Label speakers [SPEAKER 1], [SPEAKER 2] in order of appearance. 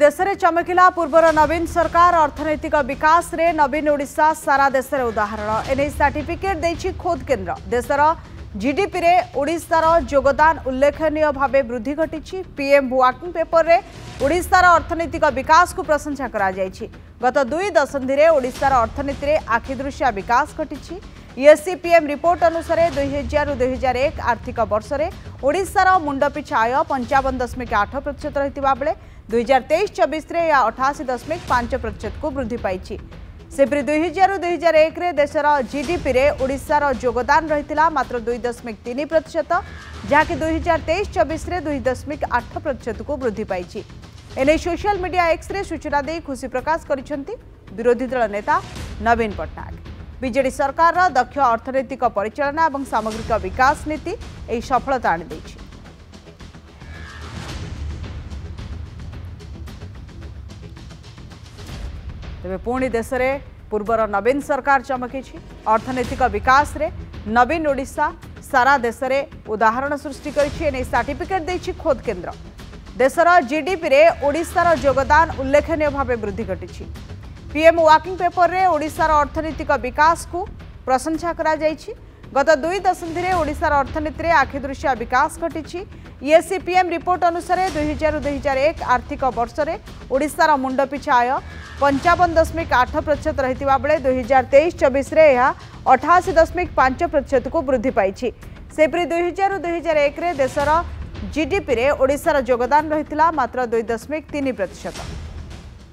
[SPEAKER 1] ଦେଶରେ ଚମକିଲା ପୂର୍ବର ନବୀନ ସରକାର ଅର୍ଥନୈତିକ ବିକାଶରେ ନବୀନ ଓଡ଼ିଶା ସାରା ଦେଶରେ ଉଦାହରଣ ଏନେଇ ସାର୍ଟିଫିକେଟ୍ ଦେଇଛି ଖୋଦ୍ କେନ୍ଦ୍ର ଦେଶର ଜିଡିପିରେ ଓଡ଼ିଶାର ଯୋଗଦାନ ଉଲ୍ଲେଖନୀୟ ଭାବେ ବୃଦ୍ଧି ଘଟିଛି ପିଏମ୍ ୱାର୍କିଂ ପେପରରେ ଓଡ଼ିଶାର ଅର୍ଥନୈତିକ ବିକାଶକୁ ପ୍ରଶଂସା କରାଯାଇଛି ଗତ ଦୁଇ ଦଶନ୍ଧିରେ ଓଡ଼ିଶାର ଅର୍ଥନୀତିରେ ଆଖିଦୃଶିଆ ବିକାଶ ଘଟିଛି ईएससीपीएम रिपोर्ट अनुसार दुई हजार रु दुई हजार एक आर्थिक वर्षार मुंडपिछा आय पंचावन दशमिक आठ प्रतिशत रही बेले दुई हजार तेईस अठाशी दशमिक पांच प्रतिशत को वृद्धि पाई सेपरी दुई हजार रु दुई हजार एक रे देशर जिडीपी ओडार योगदान रही मात्र दुई दशमिक तीन प्रतिशत जहाँकि दुई हजार तेईस चबीस दुई दशमिक आठ प्रतिशत को वृद्धि पाई एने सोशल मीडिया एक्स सूचना दे खुशी प्रकाश करोधी दल नेता नवीन पट्टनायक विजे सरकार दक्ष अर्थनैतिक परिचा और सामग्रिक विकास नीति सफलता आनी तेज पुणी देश में पूर्वर नवीन सरकार चमकी अर्थनैतिक विकास रे नवीन ओडा सारा देश में उदाहरण सृष्टि करेट दे खोद केन्द्र देशर जिडीपी ओडार योगदान उल्लेखनीय भाव वृद्धि घटी पीएम वाकिंग पेपर रे ओडार अर्थनैतिक विकास को प्रशंसा कर गत दुई दशंधि ओडार अर्थनीति में आखिदृश्य विकास घटी ईएससीपीएम e रिपोर्ट अनुसार दुईहजार दुईहजार एक आर्थिक वर्ष में ओडार मुंडपिछा आय पंचावन दशमिक आठ प्रतिशत रही बेले दुईहजार तेईस चौबीस यह अठाशी दशमिक पांच प्रतिशत को वृद्धि पाई से दुईहजार दुईहजार एक देशर जिडीपी ओडार योगदान रही मात्र दुई दशमिक तीन प्रतिशत